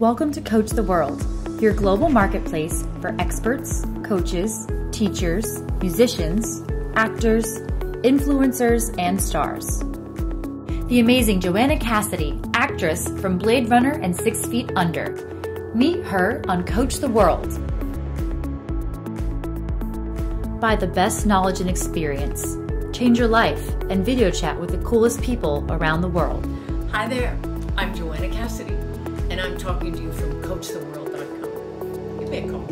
Welcome to Coach the World, your global marketplace for experts, coaches, teachers, musicians, actors, influencers, and stars. The amazing Joanna Cassidy, actress from Blade Runner and Six Feet Under. Meet her on Coach the World. Buy the best knowledge and experience. Change your life and video chat with the coolest people around the world. Hi there, I'm Joanna Cassidy, and I'm talking to you from CoachTheWorld.com. Give me a call.